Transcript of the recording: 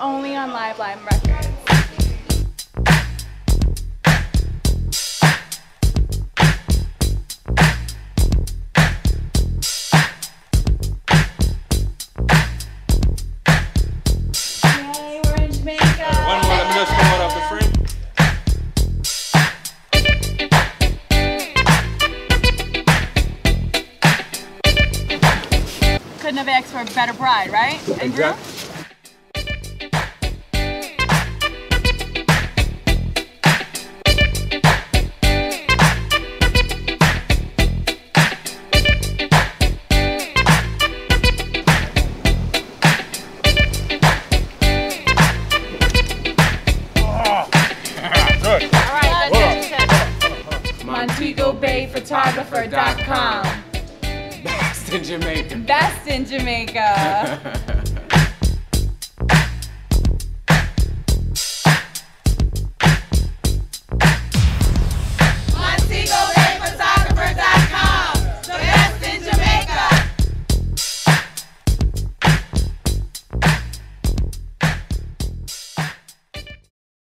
only on Live Lime Records. Yay, we're in Jamaica. One more, let me just come off the frame. Couldn't have asked for a better bride, right? And it. MontegoBayPhotographer.com. Best in Jamaica. Best in Jamaica.